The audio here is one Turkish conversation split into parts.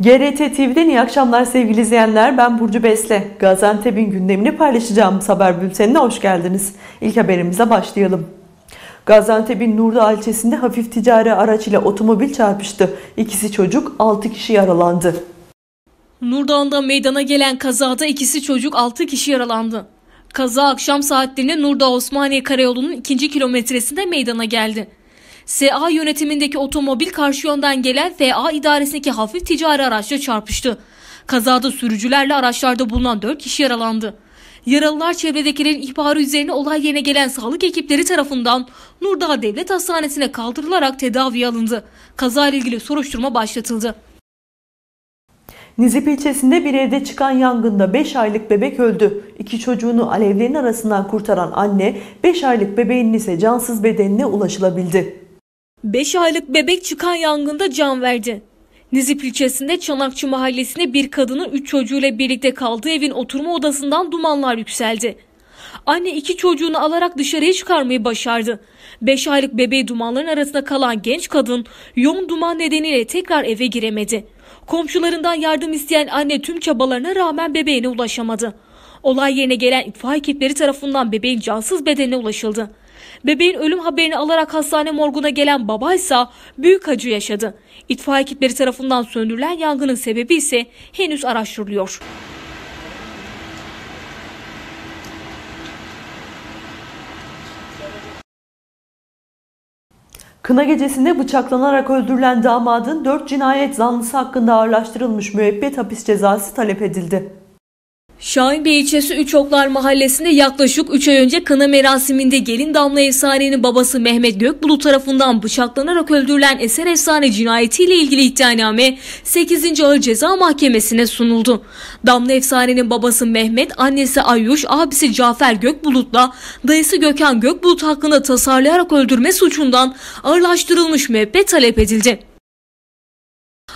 GRT TV'den iyi akşamlar sevgili izleyenler. Ben Burcu Besle. Gaziantep'in gündemini paylaşacağımız haber bültenine hoş geldiniz. İlk haberimize başlayalım. Gaziantep'in Nurdağ ilçesinde hafif ticari araç ile otomobil çarpıştı. İkisi çocuk, 6 kişi yaralandı. Nurdağ'da meydana gelen kazada ikisi çocuk 6 kişi yaralandı. Kaza akşam saatlerinde Nurdağ Osmaniye Karayolu'nun ikinci kilometresinde meydana geldi. SA yönetimindeki otomobil karşı yönden gelen FA idaresindeki hafif ticari araçla çarpıştı. Kazada sürücülerle araçlarda bulunan 4 kişi yaralandı. Yaralılar çevredekilerin ihbarı üzerine olay yerine gelen sağlık ekipleri tarafından Nurdağ Devlet Hastanesi'ne kaldırılarak tedaviye alındı. Kaza ile ilgili soruşturma başlatıldı. Nizip ilçesinde bir evde çıkan yangında 5 aylık bebek öldü. İki çocuğunu alevlerin arasından kurtaran anne 5 aylık bebeğinin ise cansız bedenine ulaşılabildi. 5 aylık bebek çıkan yangında can verdi. Nizip ilçesinde Çanakçı mahallesinde bir kadının 3 çocuğuyla birlikte kaldığı evin oturma odasından dumanlar yükseldi. Anne iki çocuğunu alarak dışarıya çıkarmayı başardı. 5 aylık bebeği dumanların arasında kalan genç kadın yoğun duman nedeniyle tekrar eve giremedi. Komşularından yardım isteyen anne tüm çabalarına rağmen bebeğine ulaşamadı. Olay yerine gelen itfaiye ekipleri tarafından bebeğin cansız bedenine ulaşıldı. Bebeğin ölüm haberini alarak hastane morguna gelen baba ise büyük acı yaşadı. İtfaiye ekipleri tarafından söndürülen yangının sebebi ise henüz araştırılıyor. Kına gecesinde bıçaklanarak öldürülen damadın 4 cinayet zanlısı hakkında ağırlaştırılmış müebbet hapis cezası talep edildi. Şahinbey ilçesi Üçoklar mahallesinde yaklaşık 3 ay önce kına merasiminde gelin Damla Efsane'nin babası Mehmet Gökbulut tarafından bıçaklanarak öldürülen Eser Efsane cinayetiyle ilgili iddianame 8. Ağır Ceza Mahkemesi'ne sunuldu. Damla Efsane'nin babası Mehmet, annesi Ayyuş, abisi Cafer Gökbulut'la dayısı Gökhan Gökbulut hakkında tasarlayarak öldürme suçundan ağırlaştırılmış müebbet talep edildi.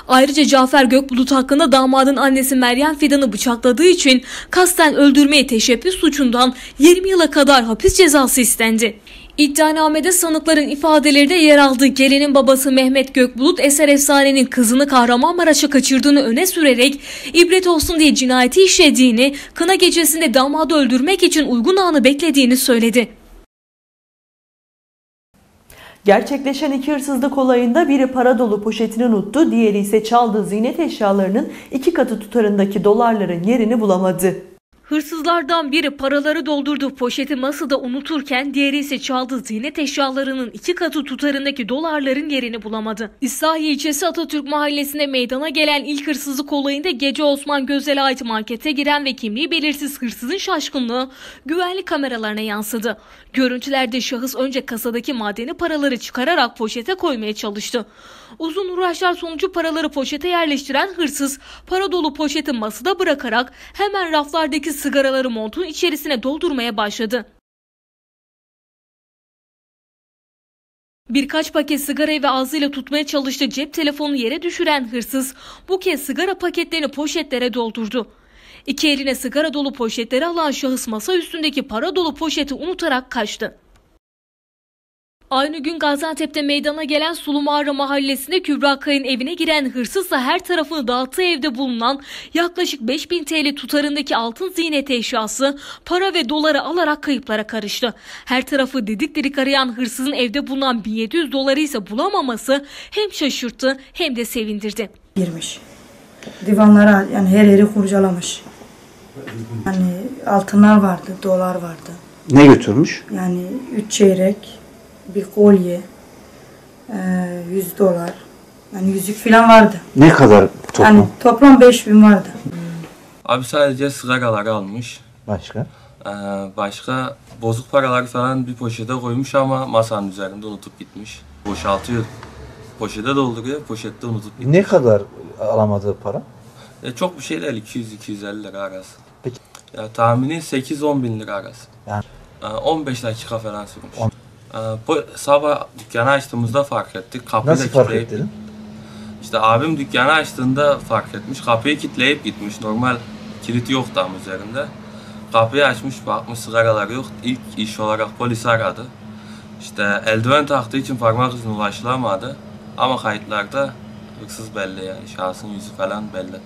Ayrıca Cafer Gökbulut hakkında damadın annesi Meryem Fidan'ı bıçakladığı için kasten öldürmeye teşebbüs suçundan 20 yıla kadar hapis cezası istendi. İddianamede sanıkların ifadeleri de yer aldı. Gelinin babası Mehmet Gökbulut Eser Efsane'nin kızını Kahramanmaraş'a kaçırdığını öne sürerek ibret olsun diye cinayeti işlediğini, kına gecesinde damadı öldürmek için uygun anı beklediğini söyledi. Gerçekleşen iki hırsızlık olayında biri para dolu poşetini unuttu, diğeri ise çaldığı ziynet eşyalarının iki katı tutarındaki dolarların yerini bulamadı. Hırsızlardan biri paraları doldurduğu poşeti masada unuturken diğeri ise çaldığı ziynet eşyalarının iki katı tutarındaki dolarların yerini bulamadı. İslahiye ilçesi Atatürk mahallesinde meydana gelen ilk hırsızlık olayında gece Osman Gözel'e ait markete giren ve kimliği belirsiz hırsızın şaşkınlığı güvenlik kameralarına yansıdı. Görüntülerde şahıs önce kasadaki madeni paraları çıkararak poşete koymaya çalıştı. Uzun uğraşlar sonucu paraları poşete yerleştiren hırsız para dolu poşeti masada bırakarak hemen raflardaki sigaraları montun içerisine doldurmaya başladı. Birkaç paket sigarayı ve ağzıyla tutmaya çalıştığı cep telefonunu yere düşüren hırsız bu kez sigara paketlerini poşetlere doldurdu. İki eline sigara dolu poşetleri alan şahıs masa üstündeki para dolu poşeti unutarak kaçtı. Aynı gün Gaziantep'te meydana gelen Sulumağrı mahallesinde Kübra Kayın evine giren hırsızla her tarafını dağıttığı evde bulunan yaklaşık 5000 TL tutarındaki altın ziynet eşyası, para ve doları alarak kayıplara karıştı. Her tarafı didik didik arayan hırsızın evde bulunan 1700 doları ise bulamaması hem şaşırttı hem de sevindirdi. Girmiş. Divanlara yani her yeri kurcalamış. Hani altınlar vardı, dolar vardı. Ne götürmüş? Yani üç çeyrek, bir kolye, e, 100 dolar. Yani yüzük falan vardı. Ne kadar toplam? Yani toplam 5000 vardı. Abi sadece sigaraları almış. Başka? Ee, başka bozuk paraları falan bir poşete koymuş ama masanın üzerinde unutup gitmiş. Boşaltıyor. Poşete dolduruyor, poşette unutup gitmiş. Ne kadar alamadığı para? E, çok bir şeyler 200-250 lira arası. Peki. Ya, tahmini 8-10 bin lira arası. Yani. Ee, e, 15 dakika falan sürmüş. 10. Ee, bu sabah dükkanı açtığımızda fark ettik. Kapıyı Nasıl fark kilitleyip- ettin? İşte abim dükkanı açtığında fark etmiş. Kapıyı kilitleyip gitmiş. Normal kilit yok tam üzerinde. Kapıyı açmış bakmış sigaralar yok. İlk iş olarak polisi aradı. İşte eldiven taktığı için parmak izine ulaşılamadı. Ama kayıtlarda hırsız belli yani şahsın yüzü falan belli.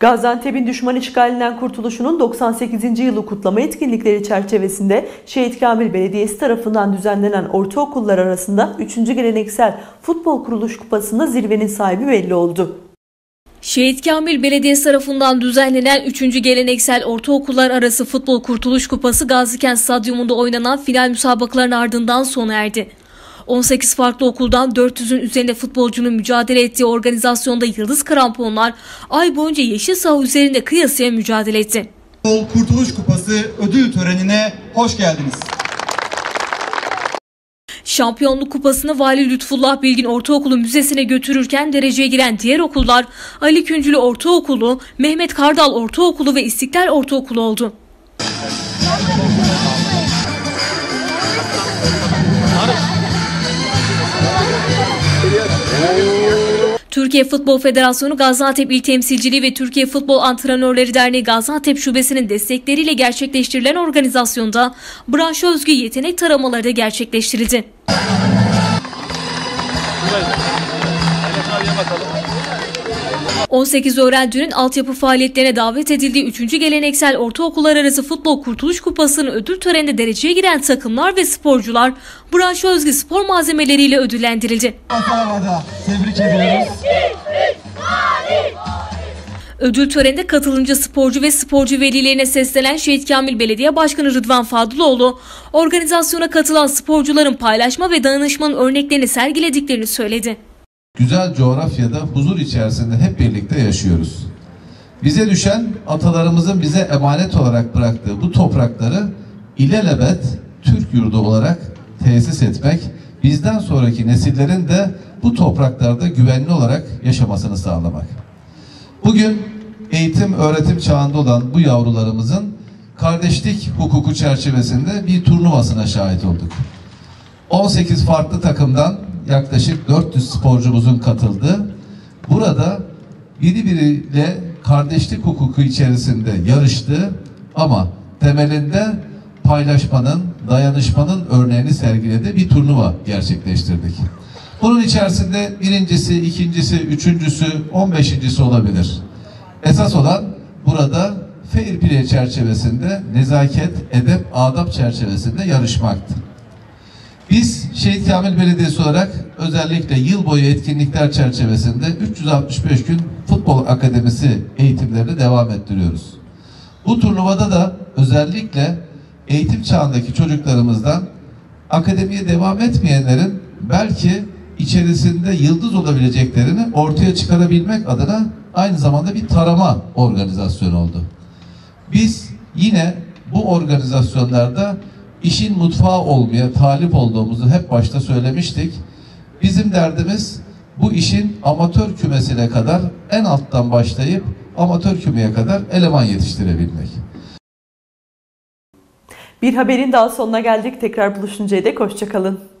Gaziantep'in düşman işgalinden kurtuluşunun 98. yılı kutlama etkinlikleri çerçevesinde Şehit Kamil Belediyesi tarafından düzenlenen ortaokullar arasında 3. geleneksel futbol kuruluş kupasında zirvenin sahibi belli oldu. Şehit Kamil Belediyesi tarafından düzenlenen 3. geleneksel ortaokullar arası futbol kurtuluş kupası Gazikent Stadyumunda oynanan final müsabakalarının ardından sona erdi. 18 farklı okuldan 400'ün üzerinde futbolcunun mücadele ettiği organizasyonda Yıldız Kramponlar ay boyunca yeşil saha üzerinde kıyasıya mücadele etti. Kurtuluş Kupası ödül törenine hoş geldiniz. Şampiyonluk kupasını Vali Lütfullah Bilgin Ortaokulu Müzesi'ne götürürken dereceye giren diğer okullar Ali Küncülü Ortaokulu, Mehmet Kardal Ortaokulu ve İstiklal Ortaokulu oldu. Türkiye Futbol Federasyonu Gaziantep İl Temsilciliği ve Türkiye Futbol Antrenörleri Derneği Gaziantep Şubesi'nin destekleriyle gerçekleştirilen organizasyonda branş özgü yetenek taramaları da gerçekleştirildi. ...18 öğrencinin altyapı faaliyetlerine davet edildiği 3. geleneksel ortaokullar arası futbol kurtuluş kupasının ödül töreninde dereceye giren takımlar ve sporcular... ...branş özgü spor malzemeleriyle ödüllendirildi. Tebrik ediyoruz. Ödül töreninde katılımcı sporcu ve sporcu velilerine seslenen Şehit Kamil Belediye Başkanı Rıdvan Fadıloğlu, organizasyona katılan sporcuların paylaşma ve dayanışmanın örneklerini sergilediklerini söyledi. Güzel coğrafyada huzur içerisinde hep birlikte yaşıyoruz. Bize düşen atalarımızın bize emanet olarak bıraktığı bu toprakları ilelebet Türk yurdu olarak tesis etmek, bizden sonraki nesillerin de bu topraklarda güvenli olarak yaşamasını sağlamak. Bugün eğitim öğretim çağında olan bu yavrularımızın kardeşlik hukuku çerçevesinde bir turnuvasına şahit olduk. 18 farklı takımdan yaklaşık 400 sporcumuzun katıldığı burada biri biriyle kardeşlik hukuku içerisinde yarıştığı ama temelinde paylaşmanın, dayanışmanın örneğini sergilediği bir turnuva gerçekleştirdik. Bunun içerisinde birincisi, ikincisi, üçüncüsü, on beşincisi olabilir. Esas olan burada fair play çerçevesinde nezaket, edep, adap çerçevesinde yarışmaktı. Biz Şehit Kamil Belediyesi olarak özellikle yıl boyu etkinlikler çerçevesinde 365 gün futbol akademisi eğitimlerini devam ettiriyoruz. Bu turnuvada da özellikle eğitim çağındaki çocuklarımızdan akademiye devam etmeyenlerin belki içerisinde yıldız olabileceklerini ortaya çıkarabilmek adına aynı zamanda bir tarama organizasyonu oldu. Biz yine bu organizasyonlarda işin mutfağı olmaya talip olduğumuzu hep başta söylemiştik. Bizim derdimiz bu işin amatör kümesine kadar en alttan başlayıp amatör kümeye kadar eleman yetiştirebilmek. Bir haberin daha sonuna geldik. Tekrar buluşuncaya dek hoşçakalın.